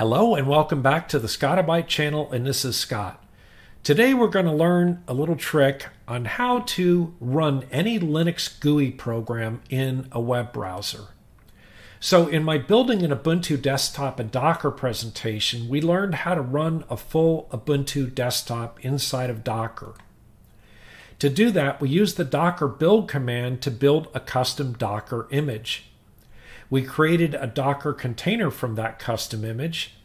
Hello and welcome back to the Scottibyte channel and this is Scott. Today we're going to learn a little trick on how to run any Linux GUI program in a web browser. So in my building an Ubuntu desktop and Docker presentation, we learned how to run a full Ubuntu desktop inside of Docker. To do that, we use the docker build command to build a custom Docker image. We created a Docker container from that custom image.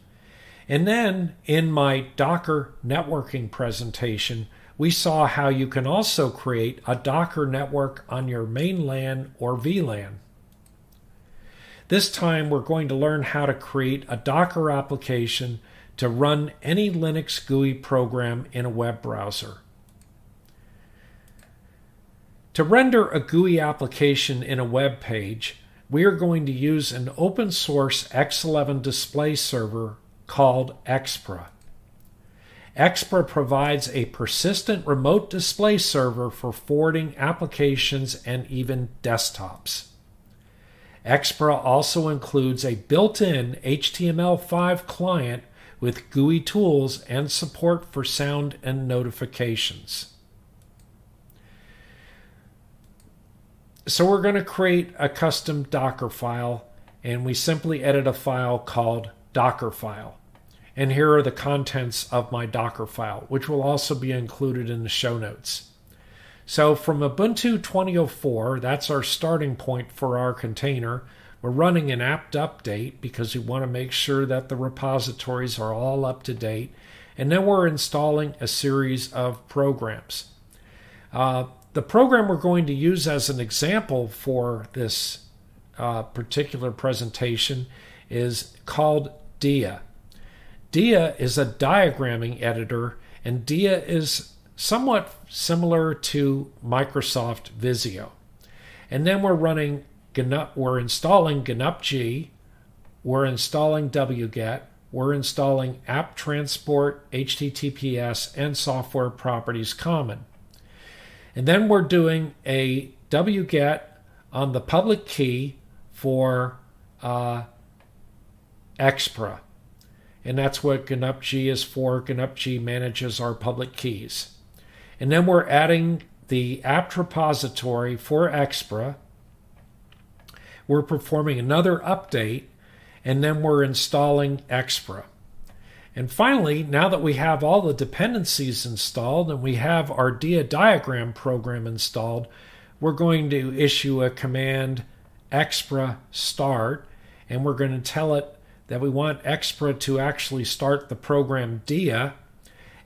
And then in my Docker networking presentation, we saw how you can also create a Docker network on your main LAN or VLAN. This time we're going to learn how to create a Docker application to run any Linux GUI program in a web browser. To render a GUI application in a web page, we are going to use an open source X11 display server called Xpra. Xpra provides a persistent remote display server for forwarding applications and even desktops. Xpra also includes a built in HTML5 client with GUI tools and support for sound and notifications. So we're going to create a custom Docker file and we simply edit a file called Docker file. And here are the contents of my Docker file, which will also be included in the show notes. So from Ubuntu 2004, that's our starting point for our container. We're running an apt update because we want to make sure that the repositories are all up to date. And then we're installing a series of programs. Uh, the program we're going to use as an example for this uh, particular presentation is called Dia. Dia is a diagramming editor, and Dia is somewhat similar to Microsoft Visio. And then we're running we're installing GNUPG, we're installing wget, we're installing apt transport, HTTPS, and software properties common. And then we're doing a wget on the public key for uh, Xpra. And that's what GNUPG is for. GNUPG manages our public keys. And then we're adding the apt repository for Xpra. We're performing another update, and then we're installing Xpra. And finally, now that we have all the dependencies installed and we have our dia diagram program installed, we're going to issue a command xpra start and we're going to tell it that we want xpra to actually start the program dia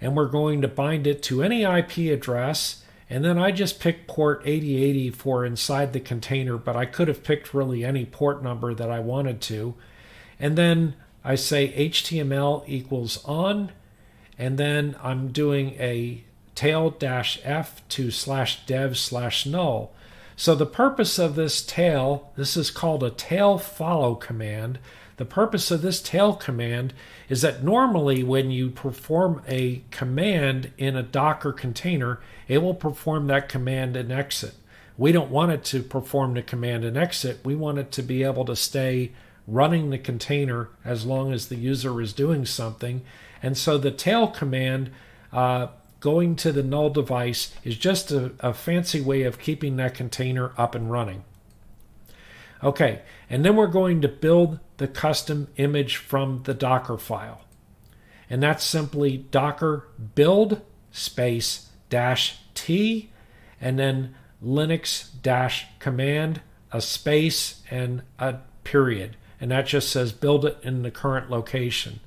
and we're going to bind it to any IP address. And then I just picked port 8080 for inside the container but I could have picked really any port number that I wanted to. And then I say HTML equals on, and then I'm doing a tail dash f to slash dev slash null. So the purpose of this tail, this is called a tail follow command. The purpose of this tail command is that normally when you perform a command in a Docker container, it will perform that command and exit. We don't want it to perform the command and exit. We want it to be able to stay running the container as long as the user is doing something. And so the tail command uh, going to the null device is just a, a fancy way of keeping that container up and running. Okay, and then we're going to build the custom image from the Docker file. And that's simply docker build space dash T and then Linux dash command, a space, and a period and that just says build it in the current location.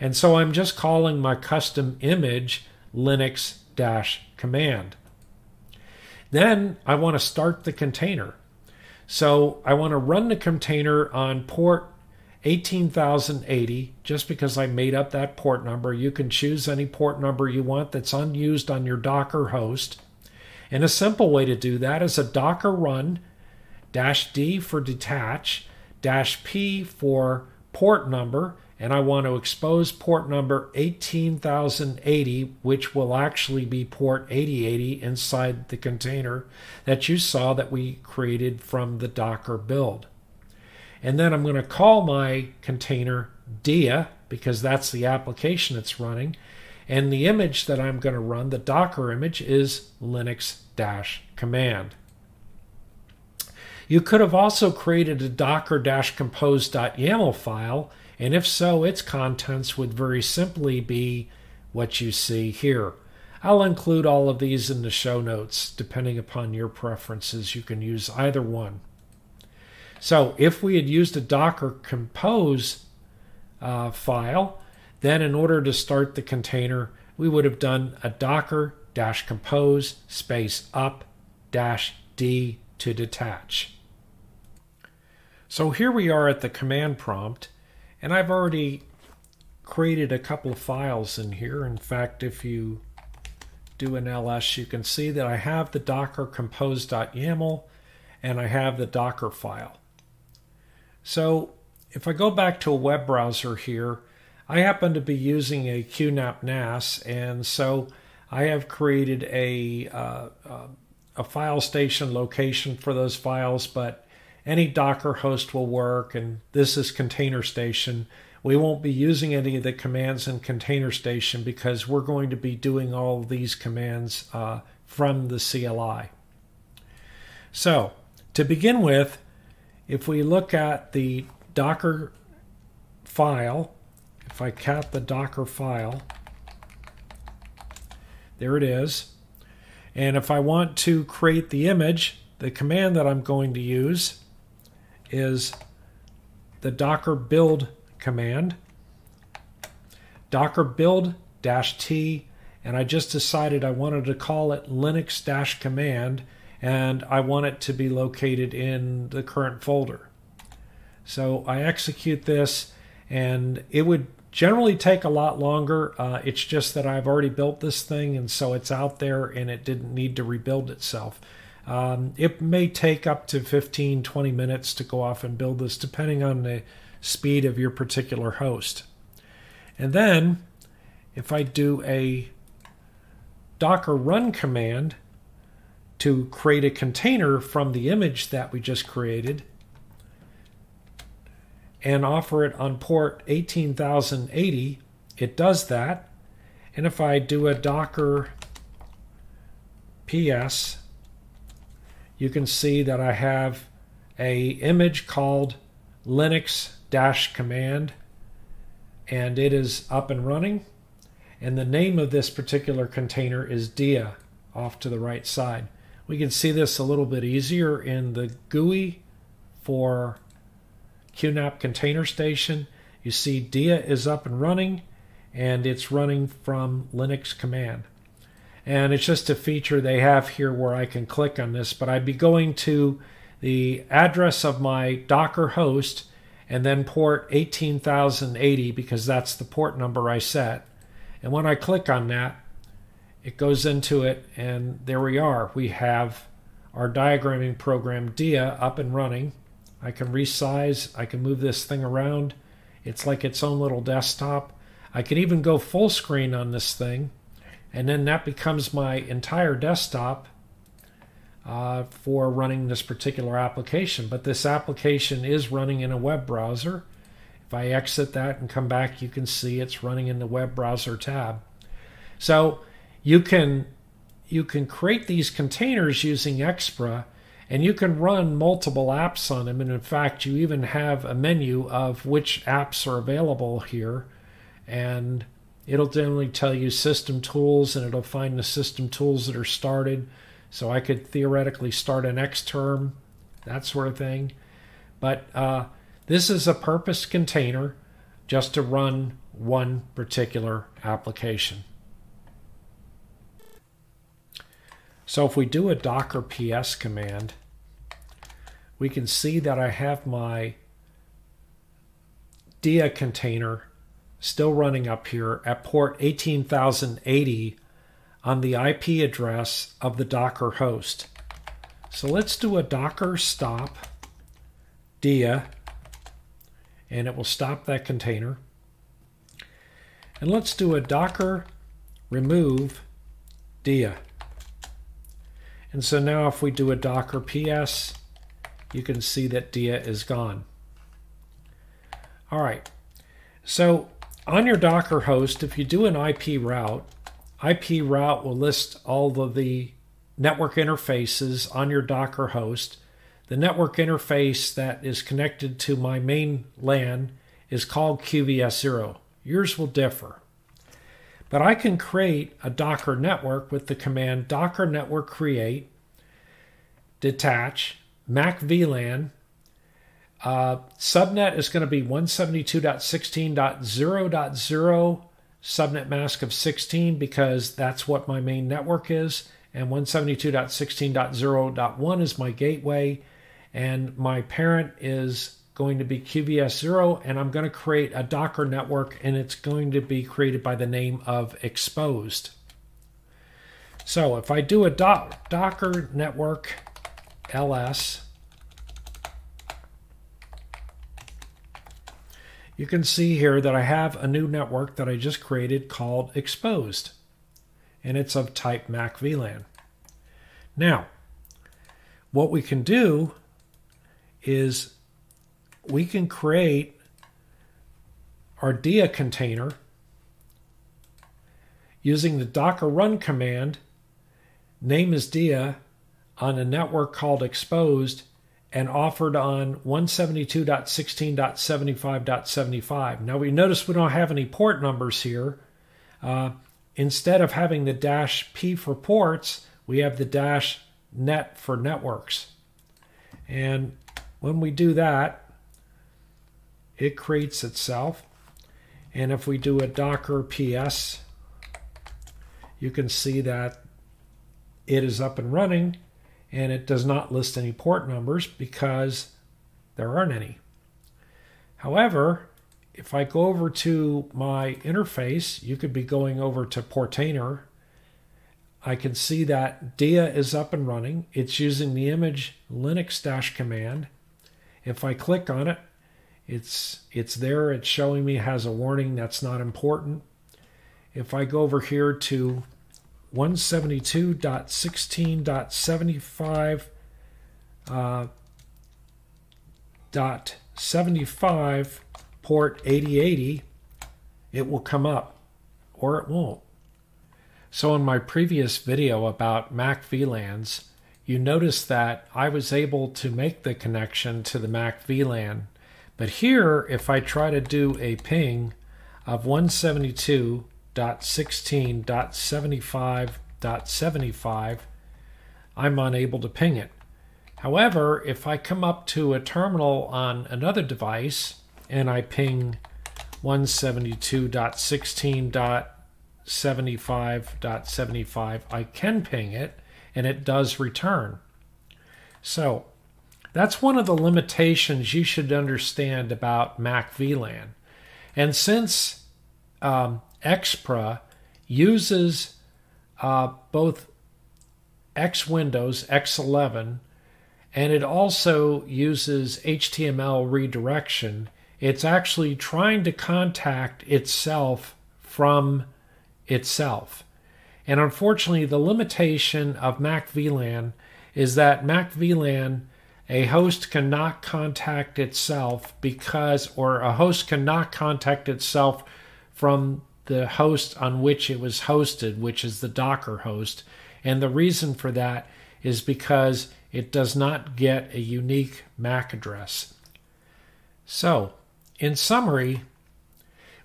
And so I'm just calling my custom image Linux dash command. Then I want to start the container. So I want to run the container on port 18080 just because I made up that port number. You can choose any port number you want that's unused on your Docker host. And a simple way to do that is a docker run dash D for detach dash P for port number, and I want to expose port number 18080, which will actually be port 8080 inside the container that you saw that we created from the Docker build. And then I'm going to call my container dia because that's the application it's running. And the image that I'm going to run, the Docker image, is linux-command. You could have also created a docker-compose.yaml file, and if so, its contents would very simply be what you see here. I'll include all of these in the show notes. Depending upon your preferences, you can use either one. So if we had used a Docker compose uh, file, then in order to start the container, we would have done a docker dash compose space up dash d to detach. So here we are at the command prompt, and I've already created a couple of files in here. In fact, if you do an ls, you can see that I have the docker compose.yaml and I have the docker file. So if I go back to a web browser here, I happen to be using a QNAP NAS, and so I have created a, uh, uh, a file station location for those files, but any Docker host will work, and this is Container Station. We won't be using any of the commands in Container Station because we're going to be doing all these commands uh, from the CLI. So, to begin with, if we look at the Docker file, if I cat the Docker file, there it is. And if I want to create the image, the command that I'm going to use is the docker build command. Docker build dash T, and I just decided I wanted to call it Linux dash command, and I want it to be located in the current folder. So I execute this, and it would generally take a lot longer. Uh, it's just that I've already built this thing, and so it's out there and it didn't need to rebuild itself. Um, it may take up to 15, 20 minutes to go off and build this, depending on the speed of your particular host. And then, if I do a docker run command to create a container from the image that we just created, and offer it on port 18080, it does that. And if I do a docker ps, you can see that I have a image called linux dash command and it is up and running. And the name of this particular container is dia off to the right side. We can see this a little bit easier in the GUI for QNAP container station. You see DIA is up and running and it's running from Linux command. And it's just a feature they have here where I can click on this, but I'd be going to the address of my Docker host and then port 18080 because that's the port number I set. And when I click on that, it goes into it, and there we are. We have our diagramming program DIA up and running. I can resize, I can move this thing around. It's like its own little desktop. I can even go full screen on this thing, and then that becomes my entire desktop uh, for running this particular application. But this application is running in a web browser. If I exit that and come back, you can see it's running in the web browser tab. So you can you can create these containers using Xpra and you can run multiple apps on them. And in fact, you even have a menu of which apps are available here. And it'll generally tell you system tools and it'll find the system tools that are started. So I could theoretically start an Xterm, that sort of thing. But uh, this is a purpose container just to run one particular application. So if we do a docker ps command, we can see that I have my DIA container still running up here at port 18080 on the IP address of the Docker host. So let's do a docker stop dia and it will stop that container. And let's do a docker remove dia. And so now if we do a docker ps you can see that dia is gone. All right. So on your Docker host, if you do an IP route, IP route will list all of the network interfaces on your Docker host. The network interface that is connected to my main LAN is called QVS0. Yours will differ. But I can create a Docker network with the command docker network create detach Mac VLAN. Uh, subnet is going to be 172.16.0.0 subnet mask of 16 because that's what my main network is, and 172.16.0.1 is my gateway, and my parent is going to be QVS0, and I'm going to create a Docker network, and it's going to be created by the name of exposed. So if I do a Docker network ls, you can see here that I have a new network that I just created called exposed, and it's of type Mac VLAN. Now, what we can do is we can create our DIA container using the docker run command, name is DIA, on a network called exposed and offered on 172.16.75.75. Now we notice we don't have any port numbers here. Uh, instead of having the dash P for ports, we have the dash net for networks. And when we do that, it creates itself. And if we do a docker ps, you can see that it is up and running and it does not list any port numbers because there aren't any. However, if I go over to my interface, you could be going over to Portainer. I can see that DIA is up and running. It's using the image Linux dash command. If I click on it, it's it's there. It's showing me has a warning that's not important. If I go over here to 172.16.75 uh, dot 75 port 8080 it will come up or it won't. So in my previous video about Mac VLANs you notice that I was able to make the connection to the Mac VLAN but here if I try to do a ping of 172 172.16.75.75, I'm unable to ping it. However, if I come up to a terminal on another device and I ping 172.16.75.75, I can ping it and it does return. So that's one of the limitations you should understand about Mac VLAN. And since um, Xpra uses uh, both X Windows, X11, and it also uses HTML redirection. It's actually trying to contact itself from itself. And unfortunately, the limitation of Mac VLAN is that Mac VLAN, a host cannot contact itself because, or a host cannot contact itself from the host on which it was hosted, which is the Docker host. And the reason for that is because it does not get a unique MAC address. So, in summary,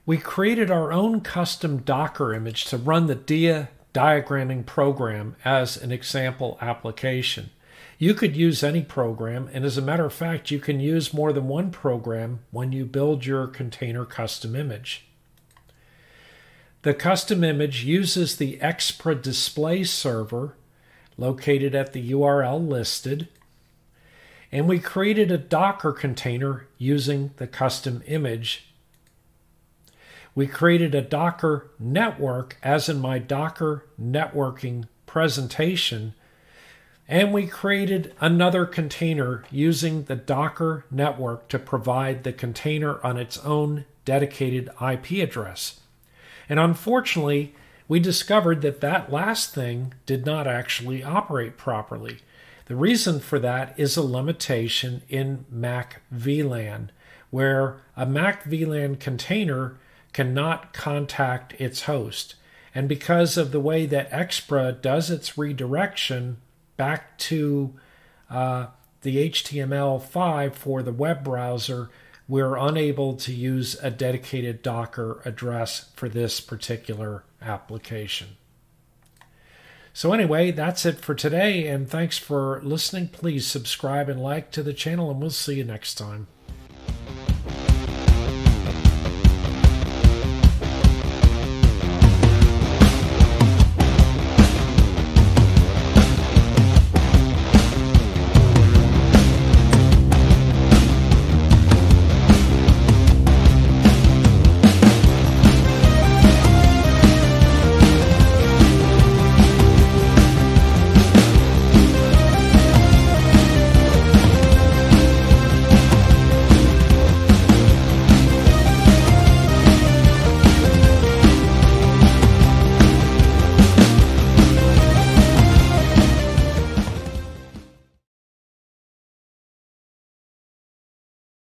we created our own custom Docker image to run the DIA diagramming program as an example application. You could use any program, and as a matter of fact, you can use more than one program when you build your container custom image. The custom image uses the Xpra display server located at the URL listed, and we created a Docker container using the custom image. We created a Docker network, as in my Docker networking presentation, and we created another container using the Docker network to provide the container on its own dedicated IP address. And unfortunately, we discovered that that last thing did not actually operate properly. The reason for that is a limitation in Mac VLAN. where a Mac VLAN container cannot contact its host. And because of the way that Xpra does its redirection back to uh, the HTML5 for the web browser, we're unable to use a dedicated Docker address for this particular application. So, anyway, that's it for today, and thanks for listening. Please subscribe and like to the channel, and we'll see you next time.